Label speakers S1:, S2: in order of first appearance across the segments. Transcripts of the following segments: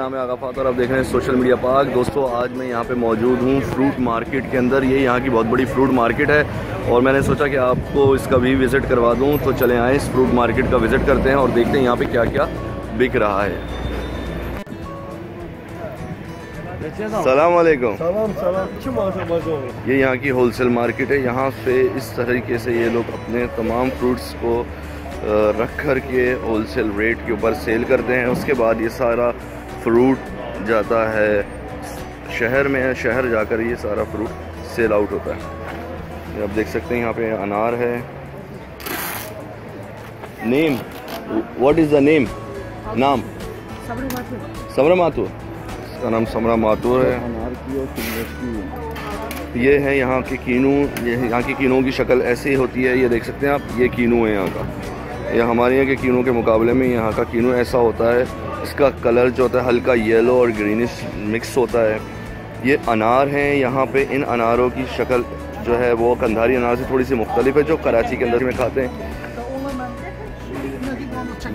S1: नाम है आगाफात और आप देख रहे हैं सोशल मीडिया पार्क दोस्तों आज मैं यहाँ पे मौजूद हूँ फ्रूट मार्केट के अंदर। ये यहाँ की बहुत बड़ी फ्रूट मार्केट है और मैंने सोचा कि आपको इसका भी विज़िट करवा दूँ तो चले आए इस फ्रूट मार्केट का विज़िट करते हैं और देखते हैं यहाँ पे क्या क्या बिक रहा है।
S2: mağaza olur.
S1: ये यहाँ की होलसेल मार्केट है। यहाँ पे इस तरीके से ये लोग अपने तमाम फ्रूट्स को रख कर के होलसेल रेट के ऊपर सेल करते हैं। उसके बाद ये सारा फ्रूट जाता है। शहर में शहर जाकर ये सारा फ्रूट सेल आउट होता है। ये आप देख सकते हैं यहाँ पे अनार है। Name what is the name नाम? समरा माथुर इसका नाम समरा माथुर है। अनार की ये है यहाँ के कीनू। ये यहाँ की कीनों की शक्ल ऐसी होती है। ये देख सकते हैं आप ये कीनू है यहाँ का। ये हमारे यहाँ के कीनों के मुकाबले में यहाँ का कीनू ऐसा होता है इसका कलर जो होता है हल्का येलो और ग्रीनिश मिक्स होता है। ये अनार हैं, यहाँ पे इन अनारों की शक्ल जो है वो कंधारी अनार से थोड़ी सी मुख्तलिफ़ है, जो कराची के अंदर में खाते हैं।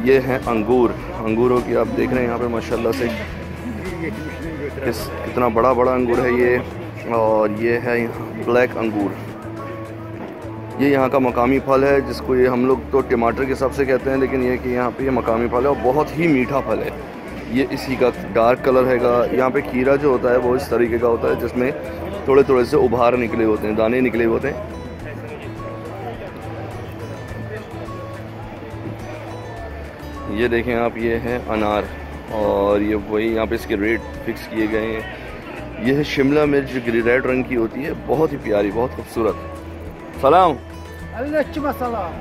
S1: ये हैं अंगूर। अंगूरों की आप देख रहे हैं यहाँ पे, माशाल्लाह से। किस, कितना बड़ा बड़ा अंगूर है ये। और ये है ब्लैक अंगूर। ये यहाँ का मकामी फल है, जिसको ये हम लोग तो टमाटर के हिसाब से कहते हैं, लेकिन ये कि यहाँ पे ये मकामी फल है और बहुत ही मीठा फल है। ये इसी का डार्क कलर हैगा। यहाँ पे खीरा जो होता है, वो इस तरीके का होता है, जिसमें थोड़े थोड़े से उभार निकले होते हैं, दाने निकले होते हैं। ये देखें आप, ये है अनार, और ये वही यहाँ पे इसके रेट फिक्स किए गए हैं। ये है शिमला मिर्च जो रेड रंग की होती है, बहुत ही प्यारी, बहुत खूबसूरत। सलाम।
S2: Aleyküm selam.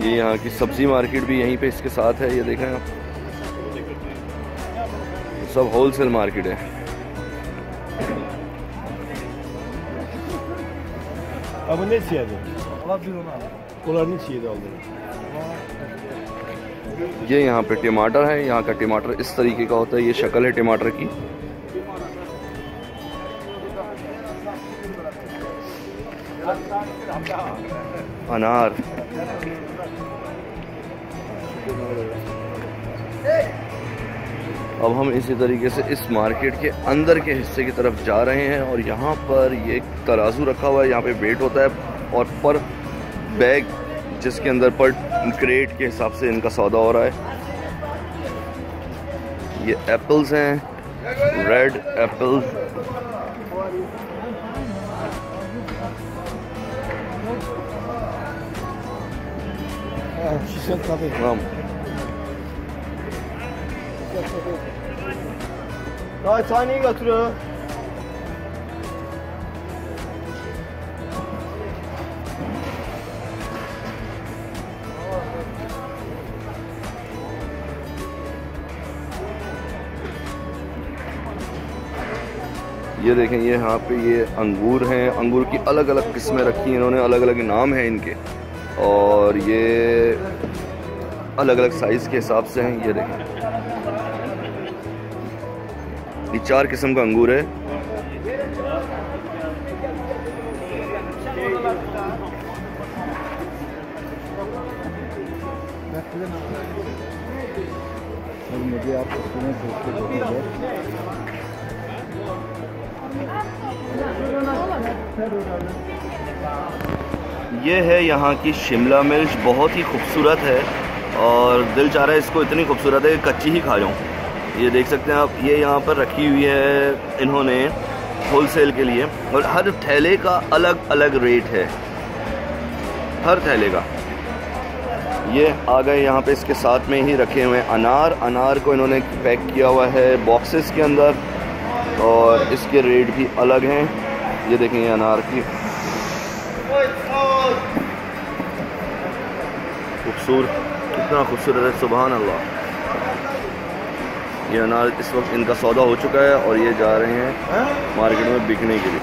S1: ये यहाँ की सब्ज़ी मार्केट भी यहीं पे इसके साथ है ये देखें आप। सब होलसेल मार्केट है।
S2: Abi ne
S1: ये यहाँ पे टमाटर है यहाँ का टमाटर इस तरीके का होता है ये शक्ल है टमाटर की। अनार अब हम इसी तरीके से इस मार्केट के अंदर के हिस्से की तरफ़ जा रहे हैं और यहाँ पर ये तराजू रखा हुआ है, यहाँ पे वेट होता है और पर बैग जिसके अंदर पर क्रेट के हिसाब से इनका सौदा हो रहा है। ये एप्पल्स हैं रेड
S2: Daha götürüyor.
S1: ये देखें, ये यहाँ पे ये अंगूर हैं, अंगूर की अलग अलग किस्में रखी हैं इन्होंने अलग अलग नाम हैं इनके और ये अलग अलग साइज़ के हिसाब से हैं, ये देखें। ये चार किस्म का अंगूर है।
S2: मुझे आप
S1: ये है यहाँ की शिमला मिर्च, बहुत ही खूबसूरत है और दिल चाह रहा है इसको इतनी खूबसूरत है कि कच्ची ही खा जाऊँ। ये देख सकते हैं आप, ये यहाँ पर रखी हुई है इन्होंने होलसेल के लिए और हर थैले का अलग अलग रेट है। हर थैले का। ये आ गए यहाँ पे इसके साथ में ही रखे हुए अनार। अनार को इन्होंने पैक किया हुआ है बॉक्सेस के अंदर और इसके रेट भी अलग हैं। ये देखें ये अनार की। खूबसूरत कितना खूबसूरत है सुबहान अल्लाह ये अनार इस वक्त इनका सौदा हो चुका है और ये जा रहे हैं मार्केट में बिकने के लिए।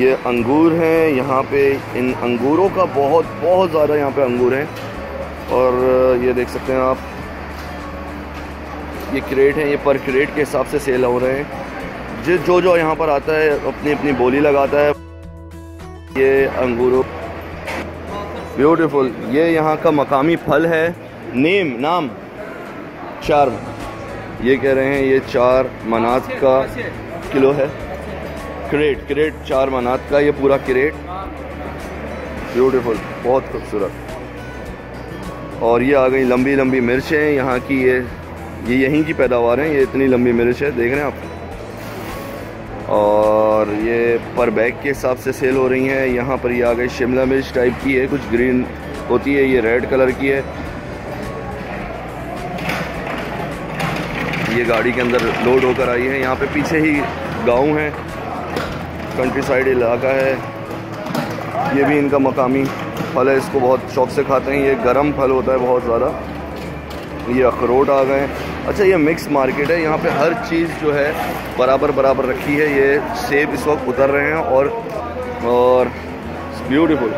S1: ये अंगूर हैं, यहाँ पे इन अंगूरों का बहुत बहुत ज़्यादा यहाँ पे अंगूर हैं। और ये देख सकते हैं आप, ये क्रेट हैं, ये पर क्रेट के हिसाब से सेल हो रहे हैं। जो जो जो यहाँ पर आता है अपनी अपनी बोली लगाता है, ये अंगूरों ब्यूटीफुल ये यहाँ का मकामी फल है। नेम, नाम? चार। ये कह रहे हैं ये चार मनात का किलो है। क्रेट क्रेट चार मनात का ये पूरा क्रेट ब्यूटीफुल बहुत खूबसूरत। और ये आ गई लंबी लंबी मिर्चें। यहाँ की ये ये यहीं की पैदावार है। ये इतनी लंबी मिर्च है। देख रहे हैं आप? और ये पर बैग के हिसाब से सेल हो रही हैं। यहाँ पर ये आ गई शिमला मिर्च टाइप की है, कुछ ग्रीन होती है, ये रेड कलर की है। ये गाड़ी के अंदर लोड होकर आई है। यहाँ पे पीछे ही गाँव है कंट्री साइड इलाका है। ये भी इनका मकामी फल है, इसको बहुत शौक से खाते हैं। ये गर्म फल होता है बहुत ज़्यादा। ये अखरोट आ गए अच्छा ये मिक्स मार्केट है। यहाँ पे हर चीज़ जो है बराबर बराबर रखी है। ये सेब इस वक्त उतर रहे हैं और और ब्यूटीफुल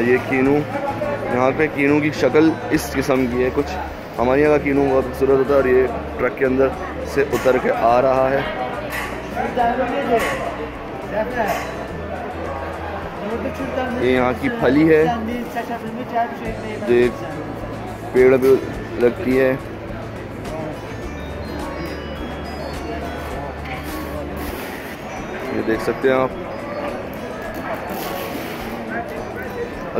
S1: ये कीनू, यहाँ पे कीनू की शक्ल इस किस्म की है। कुछ हमारे यहाँ का कीनू बहुत खूबसूरत होता है और ये ट्रक के अंदर से उतर के आ रहा है। ये यहाँ की फली है। एक पेड़ पे लगती है। ये देख सकते हैं आप।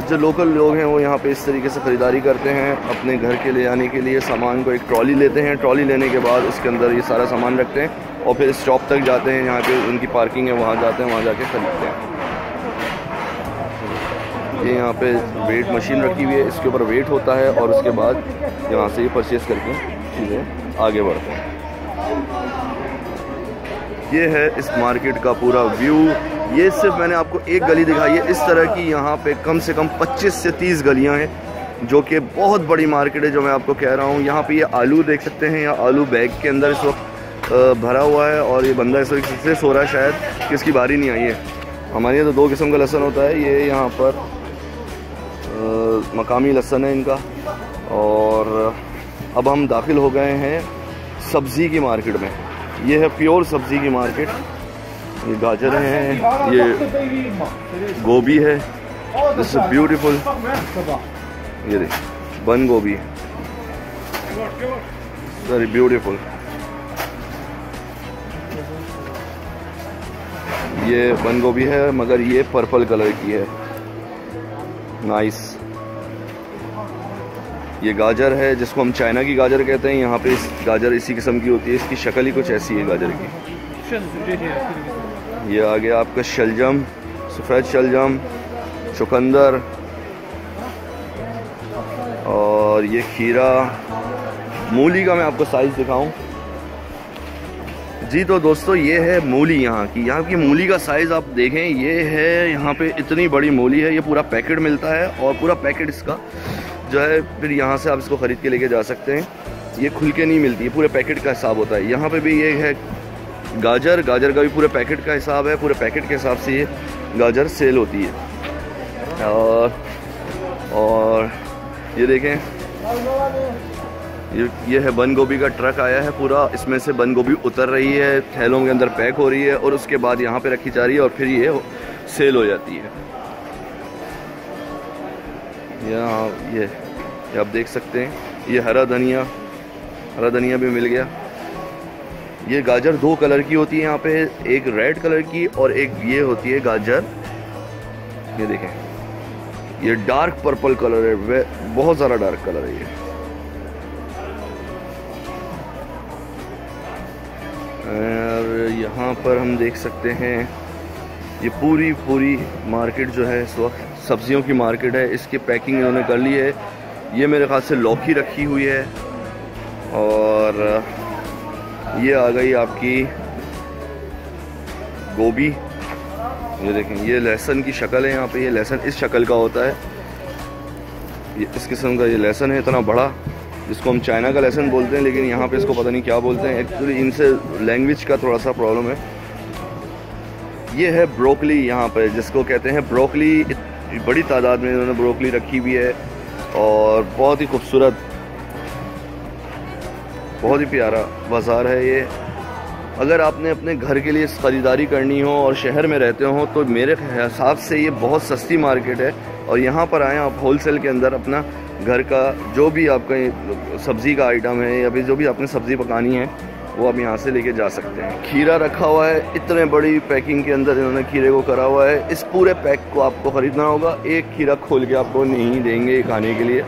S1: जो लोकल लोग हैं, वो यहाँ पे इस तरीके से ख़रीदारी करते हैं, अपने घर के ले जाने के लिए सामान को एक ट्रॉली लेते हैं। ट्रॉली लेने के बाद उसके अंदर ये सारा सामान रखते हैं और फिर स्टॉप तक जाते हैं। यहाँ पे उनकी पार्किंग है, वहाँ जाते हैं, वहाँ जाके ख़रीदते हैं। ये यहाँ पे वेट मशीन रखी हुई है। इसके ऊपर वेट होता है और उसके बाद यहाँ से ये परचेज़ करके चीज़ें आगे बढ़ते हैं। ये है इस मार्केट का पूरा व्यू ये सिर्फ़ मैंने आपको एक गली दिखाई है। इस तरह की यहाँ पे कम से कम 25 से 30 गलियाँ हैं, जो कि बहुत बड़ी मार्केट है, जो मैं आपको कह रहा हूँ। यहाँ पे ये आलू देख सकते हैं। या आलू बैग के अंदर इस वक्त भरा हुआ है और ये बंदा इस वक्त से सो रहा है शायद, कि इसकी बारी नहीं आई है। हमारे यहाँ तो दो किस्म का लहसन होता है। ये यहाँ पर मकामी लहसन है इनका। और अब हम दाखिल हो गए हैं सब्ज़ी की मार्केट में। ये है प्योर सब्ज़ी की मार्केट। ये गाजर हैं, ये गोभी है। दिस ब्यूटीफुल ये देख, बन गोभी। वेरी ब्यूटीफुल ये बन गोभी है, मगर ये पर्पल कलर की है। नाइस ये गाजर है, जिसको हम चाइना की गाजर कहते हैं। यहाँ पे इस गाजर इसी किस्म की होती है, इसकी शक्ल ही कुछ ऐसी है गाजर की। ये आ गया आपका शलजम, सफ़ेद शलजम, चुकंदर, और ये खीरा। मूली का मैं आपको साइज़ दिखाऊँ। जी तो दोस्तों, ये है मूली यहाँ की। यहाँ की मूली का साइज़ आप देखें, ये है यहाँ पे इतनी बड़ी मूली है, ये पूरा पैकेट मिलता है, और पूरा पैकेट इसका जो है फिर यहाँ से आप इसको ख़रीद के लेके जा सकते हैं। ये खुल के नहीं मिलती है पूरे पैकेट का हिसाब होता है। यहाँ पे भी ये है गाजर गाजर का भी पूरे पैकेट का हिसाब है पूरे पैकेट के हिसाब से ये गाजर सेल होती है। और और ये देखें ये ये है बंद गोभी का ट्रक आया है पूरा। इसमें से बंद गोभी उतर रही है थैलों के अंदर पैक हो रही है और उसके बाद यहाँ पे रखी जा रही है और फिर ये सेल हो जाती है। यहाँ ये, ये आप देख सकते हैं, ये हरा धनिया हरा धनिया भी मिल गया। ये गाजर दो कलर की होती है यहाँ पे, एक रेड कलर की और एक ये होती है गाजर। ये देखें, ये डार्क पर्पल कलर है, वे बहुत ज़्यादा डार्क कलर है ये। और यहाँ पर हम देख सकते हैं, ये पूरी पूरी मार्केट जो है, इस वक्त सब्जियों की मार्केट है, इसकी पैकिंग इन्होंने कर ली है। ये मेरे ख्याल से लौकी रखी हुई है। और ये आ गई आपकी गोभी। ये देखें, ये लहसन की शक्ल है यहाँ पे, ये लहसन इस शक्ल का होता है। ये इस किस्म का ये लहसन है इतना बड़ा, जिसको हम चाइना का लहसन बोलते हैं, लेकिन यहाँ पे इसको पता नहीं क्या बोलते हैं। एक्चुअली इनसे लैंग्वेज का थोड़ा सा प्रॉब्लम है। ये है ब्रोकली यहाँ पे, जिसको कहते हैं ब्रोकली। बड़ी तादाद में इन्होंने ब्रोकली रखी हुई है। और बहुत ही खूबसूरत, बहुत ही प्यारा बाज़ार है ये। अगर आपने अपने घर के लिए ख़रीदारी करनी हो और शहर में रहते हो तो मेरे हिसाब से ये बहुत सस्ती मार्केट है। और यहाँ पर आएँ आप होलसेल के अंदर अपना घर का, जो भी आपका सब्ज़ी का आइटम है या फिर जो भी आपने सब्ज़ी पकानी है वो आप यहाँ से लेके जा सकते हैं। खीरा रखा हुआ है, इतने बड़ी पैकिंग के अंदर इन्होंने खीरे को करा हुआ है। इस पूरे पैक को आपको ख़रीदना होगा। एक खीरा खोल के आपको नहीं देंगे खाने के लिए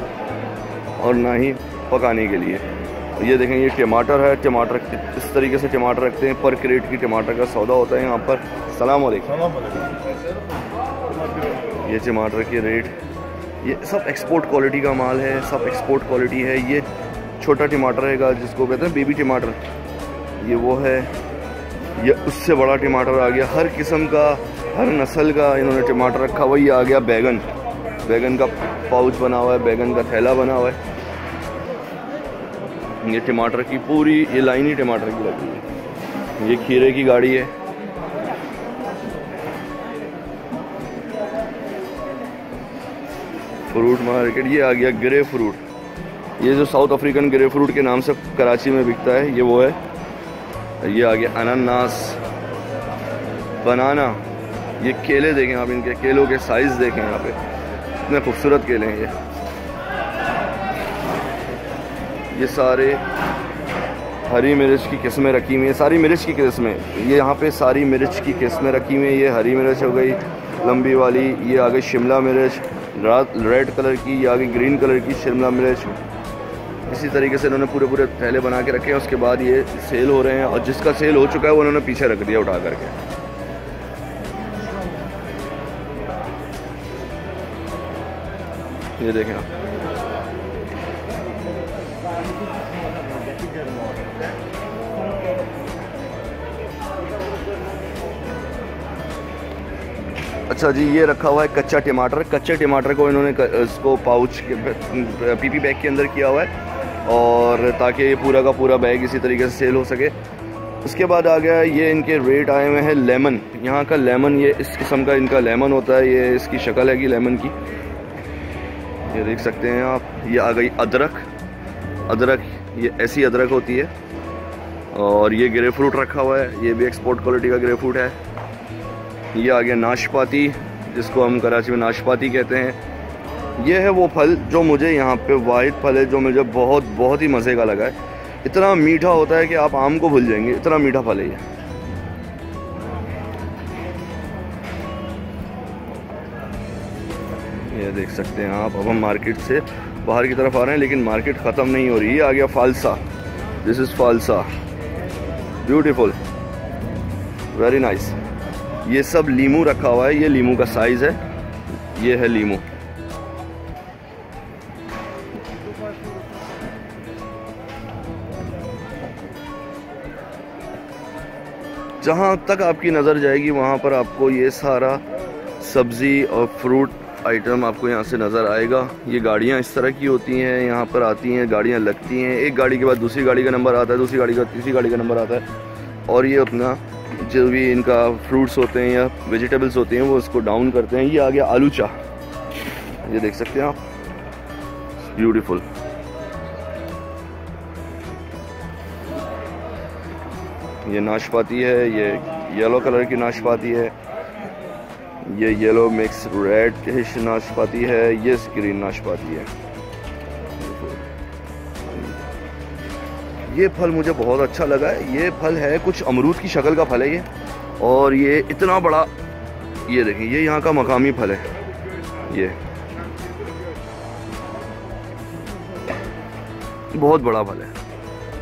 S1: और ना ही पकाने के लिए। ये देखें, ये टमाटर है। टमाटर इस तरीके से टमाटर रखते हैं। पर क्रेट की टमाटर का सौदा होता है यहाँ पर। सलाम ये टमाटर के रेट ये सब एक्सपोर्ट क्वालिटी का माल है, सब एक्सपोर्ट क्वालिटी है। ये छोटा टमाटर है, जिसको कहते हैं बेबी टमाटर। ये वो है। ये उससे बड़ा टमाटर आ गया। हर किस्म का, हर नस्ल का इन्होंने टमाटर रखा। हुआ ये आ गया बैगन। बैगन का पाउच बना हुआ है, बैगन का थैला बना हुआ है। ये टमाटर की पूरी, ये लाइन ही टमाटर की लगी है। ये खीरे की गाड़ी है। फ्रूट मार्केट, ये आ गया ग्रे फ्रूट। ये जो साउथ अफ्रीकन ग्रे फ्रूट के नाम से कराची में बिकता है, ये वो है। ये आ गया अनानास बनाना। ये केले देखें आप इनके, केलों के साइज़ देखें यहाँ पे। इतने खूबसूरत केले हैं ये। ये सारे हरी मिर्च की किस्में रखी हुई हैं। सारी मिर्च की किस्में। ये यहाँ पे सारी मिर्च की किस्में रखी हुई हैं। ये हरी मिर्च हो गई, लंबी वाली। ये आ गई शिमला मिर्च रेड कलर की। ये आ गई ग्रीन कलर की शिमला मिर्च। इसी तरीके से इन्होंने पूरे पूरे थैले बना के रखे हैं। उसके बाद ये सेल हो रहे हैं और जिसका सेल हो चुका है, वो उन्होंने पीछे रख दिया उठा करके। ये देखें आप। अच्छा जी, ये रखा हुआ है कच्चा टमाटर। कच्चे टमाटर को इन्होंने इसको पाउच के पीपी बैग के अंदर किया हुआ है। और ताकि ये पूरा का पूरा बैग इसी तरीके से सेल हो सके। उसके बाद आ गया ये इनके रेट आए हुए हैं लेमन। यहाँ का लेमन, ये इस किस्म का इनका लेमन होता है, ये इसकी शक्ल है कि लेमन की। ये देख सकते हैं आप, ये आ गई अदरक। अदरक, ये ऐसी अदरक होती है। और ये ग्रे फ्रूट रखा हुआ है, ये भी एक्सपोर्ट क्वालिटी का ग्रे फ्रूट है। ये आ गया नाशपाती, जिसको हम कराची में नाशपाती कहते हैं। ये है वो फल जो मुझे यहाँ पे वाहिद फल है, जो मुझे बहुत बहुत ही मज़े का लगा है। इतना मीठा होता है कि आप आम को भूल जाएँगे। इतना मीठा फल है ये। ये देख सकते हैं आप, अब हम मार्केट से बाहर की तरफ़ आ रहे हैं, लेकिन मार्केट ख़त्म नहीं हो रही। है आ गया फालसा this is phalsa beautiful very nice ये सब लीमू रखा हुआ है। ये लीमू का साइज़ है। ये है लीमू। जहाँ तक आपकी नज़र जाएगी, वहाँ पर आपको ये सारा सब्ज़ी और फ्रूट आइटम आपको यहाँ से नज़र आएगा। ये गाड़ियाँ इस तरह की होती हैं, यहाँ पर आती हैं, गाड़ियाँ लगती हैं। एक गाड़ी के बाद दूसरी गाड़ी का नंबर आता है, दूसरी गाड़ी का तीसरी गाड़ी का नंबर आता है। और ये अपना जो भी इनका फ्रूट्स होते हैं या वेजिटेबल्स होते हैं, वो इसको डाउन करते हैं। ये आ गया आलू चाह। ये देख सकते हैं आप। ब्यूटीफुल ये नाशपाती है, ये येलो कलर की नाशपाती है, ये येलो मिक्स रेड हिश नाशपाती है, ये ग्रीन नाशपाती है। ये फल मुझे बहुत अच्छा लगा है, ये फल है कुछ अमरूद की शक्ल का फल है ये, और ये इतना बड़ा, ये देखें, ये यहाँ का मकामी फल है, ये। बहुत बड़ा फल है।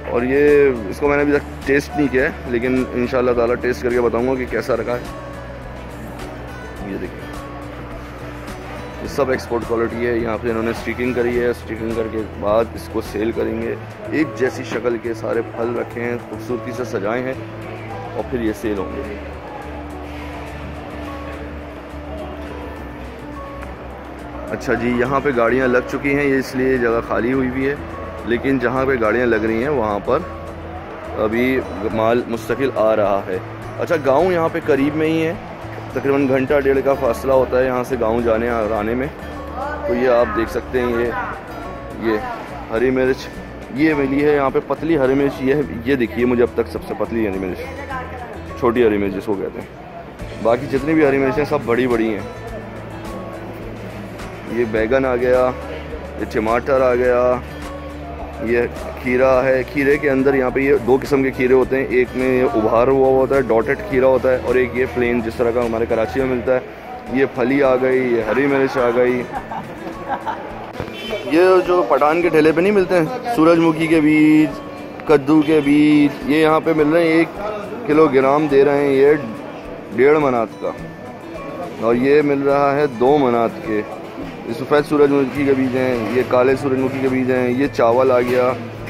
S1: और ये, इसको मैंने अभी तक टेस्ट नहीं किया है, लेकिन इन ताला टेस्ट करके बताऊँगा कि कैसा रखा है। ये देखिए। ये सब एक्सपोर्ट क्वालिटी है, यहाँ पे इन्होंने स्टिकिंग करी है स्टिकिंग करके बाद इसको सेल करेंगे। एक जैसी शक्ल के सारे फल रखे हैं, खूबसूरती से सजाए हैं, और फिर ये सेल होंगे। अच्छा जी, यहाँ पे गाड़ियाँ लग चुकी हैं, ये इसलिए जगह खाली हुई भी है। लेकिन जहाँ पे गाड़ियाँ लग रही हैं, वहाँ पर अभी माल मुस्तकिल आ रहा है। अच्छा गाँव यहाँ पे करीब में ही है। तकरीबन घंटा डेढ़ का फासला होता है यहाँ से गाँव जाने आने में। तो ये आप देख सकते हैं ये ये हरी मिर्च, ये मिली है यहाँ पे पतली हरी मिर्च, ये ये देखिए मुझे अब तक सबसे पतली हरी मिर्च, छोटी हरी मिर्च जिसको कहते हैं। बाकी जितनी भी हरी मिर्च हैं, सब बड़ी बड़ी हैं। ये बैगन आ गया, ये टमाटर आ गया ये खीरा है, खीरे के अंदर यहाँ पे ये दो किस्म के खीरे होते हैं। एक में ये उभार हुआ होता है डॉटेड खीरा होता है, और एक ये प्लेन जिस तरह का हमारे कराची में मिलता है। ये फली आ गई, ये हरी मिर्च आ गई। ये जो पठान के ठेले पे नहीं मिलते हैं? सूरजमुखी के बीज, कद्दू के बीज, ये यहाँ पे मिल रहे हैं। एक किलोग्राम दे रहे हैं ये डेढ़ मनात का। और ये मिल रहा है दो मनात के। ये सफ़ेद सूरजमुखी के बीज हैं, ये काले सूरजमुखी के बीज हैं, ये चावल आ गया।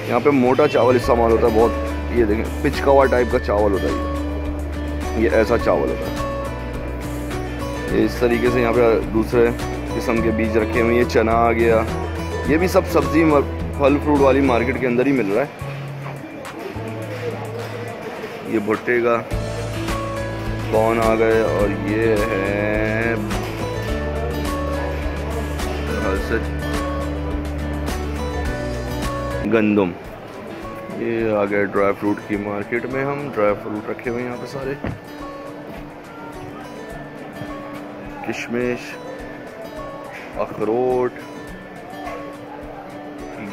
S1: यहाँ पे मोटा चावल इस्तेमाल होता है, बहुत ये देखें, पिचकावा टाइप का चावल होता है ये। ऐसा चावल होता है। ये इस तरीके से यहाँ पे दूसरे किस्म के बीज रखे हुए ये चना आ गया। ये भी सब सब्ज़ी फल फ्रूट वाली मार्केट के अंदर ही मिल रहा है। ये भुट्टे का कौन आ गए और ये है गंदम। ये आ गए ड्राई फ्रूट की मार्केट में हम ड्राई फ्रूट रखे हुए यहाँ पे सारे। किशमिश, अखरोट,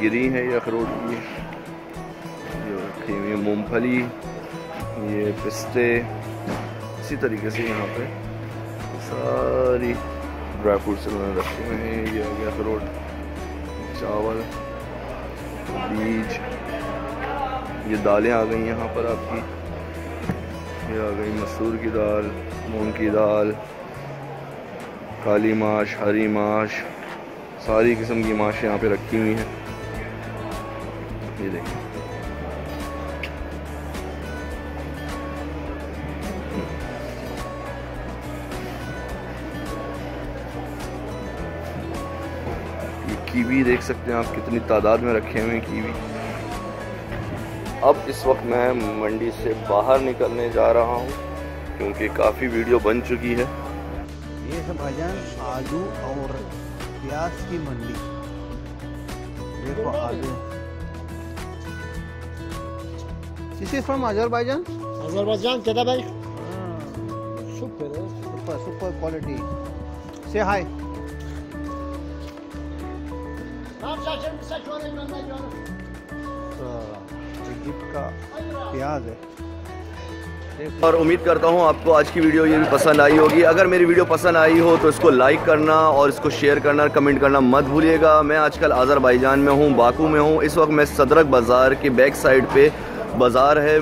S1: गिरी है ये अखरोट की। ये रखी हुई मूँगफली, ये पिस्ते। इसी तरीके से यहाँ पे सारी ड्राई फ्रूट्स रखे हुए हैं। ये आ गया अखरोट, चावल। बीज ये दालें आ गई यहाँ पर आपकी। ये आ गई मसूर की दाल, मूंग की दाल, काली माश, हरी माश। सारी किस्म की माश यहाँ पे रखी हुई हैं। ये देखिए। कीवी देख सकते हैं आप कितनी तादाद में रखे हुए हैं कीवी अब इस वक्त मैं मंडी से बाहर निकलने जा रहा हूँ क्योंकि काफ़ी वीडियो बन चुकी है
S3: ये सब भाईजान आलू और प्याज की मंडी देखो आलू This is from Azerbaijan?
S4: Azerbaijan, Kedabai. Ah.
S3: Super, super, super quality. Say. Egypt का प्याज है।
S1: और उम्मीद करता हूँ आपको आज की वीडियो ये भी पसंद आई होगी। अगर मेरी वीडियो पसंद आई हो तो इसको लाइक करना और इसको शेयर करना कमेंट करना मत भूलिएगा। मैं आजकल आज़रबाईजान में हूँ बाकू में हूँ। इस वक्त मैं सदरक बाज़ार के बैक साइड पे बाज़ार है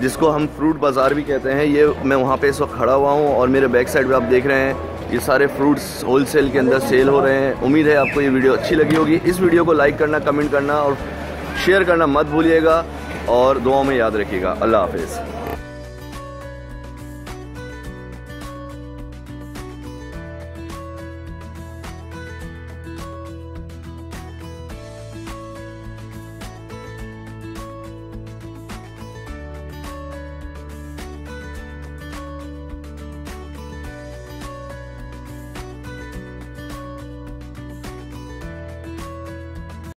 S1: जिसको हम फ्रूट बाज़ार भी कहते हैं। ये मैं वहाँ पे इस वक्त खड़ा हुआ हूँ और मेरे बैक साइड पे आप देख रहे हैं। ये सारे फ्रूट्स होलसेल के अंदर सेल हो रहे हैं। उम्मीद है आपको ये वीडियो अच्छी लगी होगी। इस वीडियो को लाइक करना कमेंट करना और शेयर करना मत भूलिएगा और दुआओं में याद रखिएगा। अल्लाह हाफिज़।